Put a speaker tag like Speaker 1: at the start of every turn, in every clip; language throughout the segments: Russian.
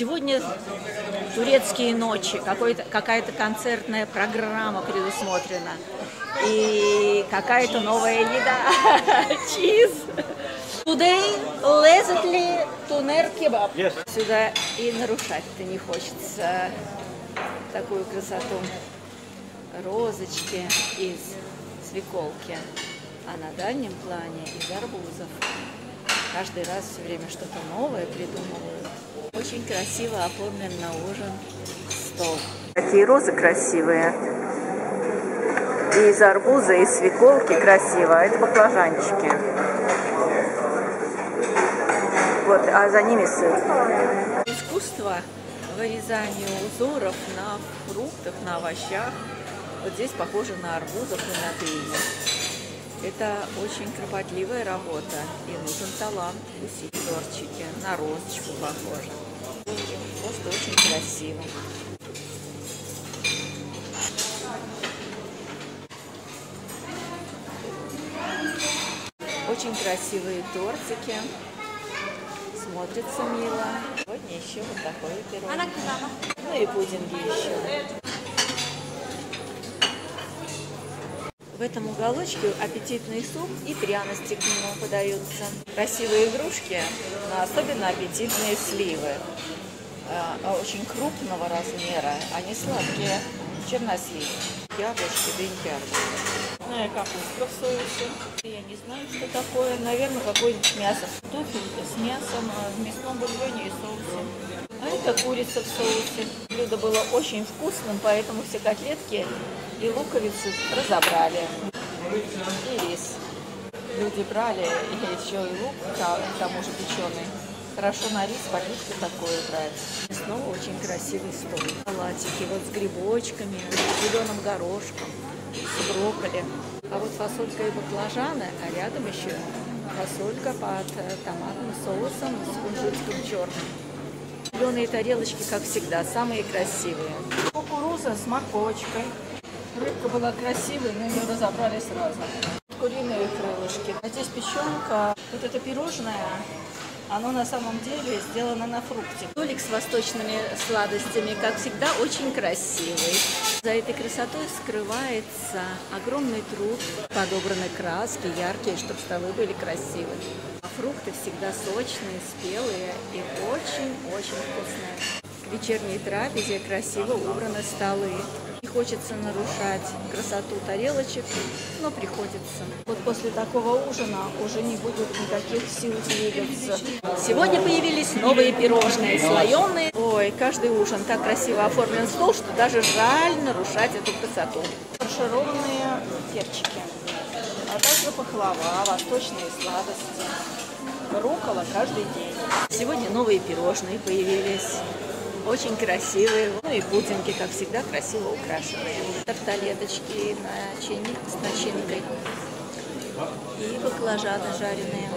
Speaker 1: Сегодня турецкие ночи, какая-то концертная программа предусмотрена. И какая-то новая еда. Чиз. Today, lezzetli тунер кебаб.
Speaker 2: Yes.
Speaker 1: Сюда и нарушать-то не хочется такую красоту. Розочки из свеколки, а на дальнем плане из арбузов. Каждый раз все время что-то новое придумывают. Очень красиво оформлен на ужин стол. Какие розы красивые. И из арбуза, и из свеколки красиво. А это баклажанчики. Вот, а за ними сыр. Искусство вырезания узоров на фруктах, на овощах. Вот здесь похоже на арбузов и на дыни. Это очень кропотливая работа и нужен талант вкусить торчики. На розочку похоже. Красиво. Очень красивые тортики. Смотрится мило. Сегодня еще вот такой пирог. Ну и пудинги еще. В этом уголочке аппетитный суп и пряности к нему подаются. Красивые игрушки, но особенно аппетитные сливы. А, очень крупного размера, они сладкие. Чернослив, яблочки, дыньки, арбузы. капуста в соусе. Я не знаю, что такое. Наверное, какое-нибудь мясо. Туфельки с мясом а, в мясном бульоне и соусе. А это курица в соусе. Блюдо было очень вкусным, поэтому все котлетки и луковицы разобрали. И рис. Люди брали еще и лук, к тому же печеный. Хорошо на рис, подливку такое брать. Снова очень красивый стол. Салатики вот с грибочками, с зеленым горошком, с брокколи. А вот фасолька и баклажаны, а рядом еще фасолька под э, томатным соусом с кунжутским черным. Зеленые тарелочки, как всегда, самые красивые. Кукуруза с морковочкой. Рыбка была красивой, но ее разобрали сразу. Куриные крылышки. А здесь печенка. Вот это пирожное, оно на самом деле сделано на фрукте. Столик с восточными сладостями, как всегда, очень красивый. За этой красотой скрывается огромный труд. Подобраны краски, яркие, чтобы столы были красивые. А фрукты всегда сочные, спелые и очень-очень вкусные. В вечерней трапезе красиво убраны столы. Не хочется нарушать красоту тарелочек, но приходится. Вот после такого ужина уже не будет никаких сил двигаться. Сегодня появились новые пирожные, слоеные. Ой, каждый ужин так красиво оформлен стол, что даже жаль нарушать эту красоту. Фаршированные перчики, а также пахлава, восточные сладости. Рукола каждый день. Сегодня новые пирожные появились очень красивые. Ну и пудинги, как всегда, красиво украшенные. Тарталеточки начин... с начинкой. И баклажаны жареные.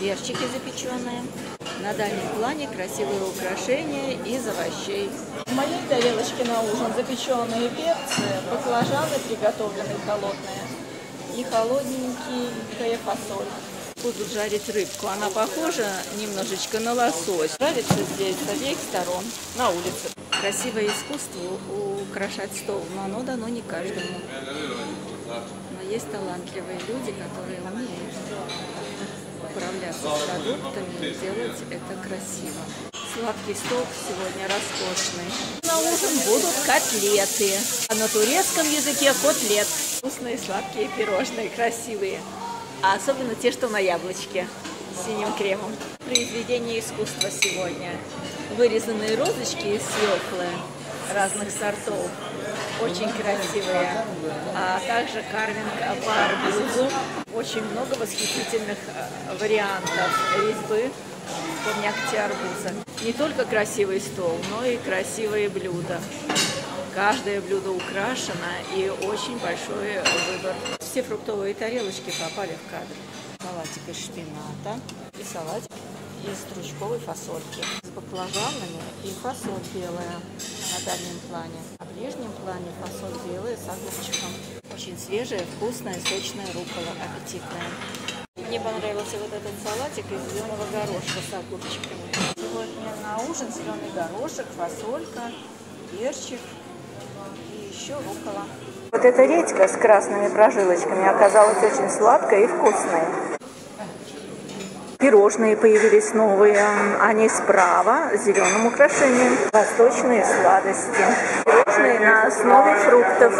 Speaker 1: Перчики запеченные. На дальнем плане красивые украшения из овощей. В моей тарелочке на ужин запеченные перцы, баклажаны приготовленные холодные и холодненькая фасоль будут жарить рыбку. Она похожа немножечко на лосось. Жарится здесь с обеих сторон, на улице. Красивое искусство украшать стол, но оно дано не каждому. Но есть талантливые люди, которые умеют управляться с продуктами и делать это красиво. Сладкий стол сегодня роскошный. На ужин будут котлеты. А на турецком языке котлет. Вкусные сладкие пирожные, красивые а особенно те, что на яблочке с синим кремом. Произведение искусства сегодня. Вырезанные розочки из свеклы разных сортов, очень красивые, а также карвинг по арбузу. Очень много восхитительных э, вариантов резьбы по мякоти арбуза. Не только красивый стол, но и красивые блюда. Каждое блюдо украшено и очень большой выбор. Все фруктовые тарелочки попали в кадр. Салатик из шпината и салатик из стручковой фасольки с баклажанами и фасоль белая на дальнем плане. А в ближнем плане фасоль белая с огурчиком. Очень свежая, вкусная, сочная рукола, аппетитная. Мне понравился вот этот салатик из зеленого горошка с огурчиками. ужин зеленый горошек, фасолька, перчик еще рукола. Вот эта редька с красными прожилочками оказалась очень сладкой и вкусной. Пирожные появились новые, они справа с зеленым украшением. Восточные сладости. Пирожные на основе фруктов.